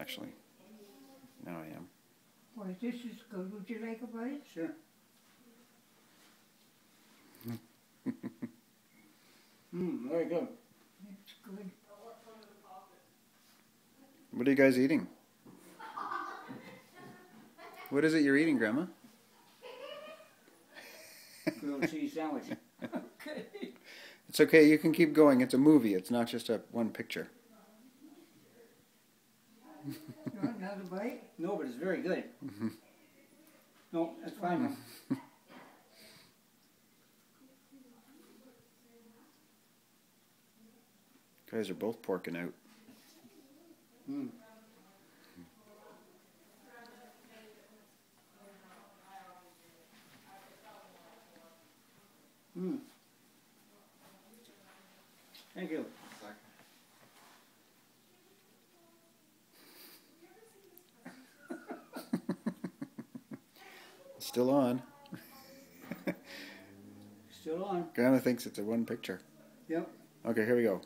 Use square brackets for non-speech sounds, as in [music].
actually. Now I am. Boy, this is good. Would you like a bite? Sure. Mmm, [laughs] very good. It's good. What are you guys eating? What is it you're eating, Grandma? [laughs] Grilled cheese sandwich. [laughs] Okay. It's okay. You can keep going. It's a movie. It's not just a one picture. [laughs] You want another bite? No, but it's very good. [laughs] No, that's fine. guys are both porking out. Mm. Mm. Thank you. Still on. Still on. Grandma thinks it's a one picture. Yep. Okay, here we go.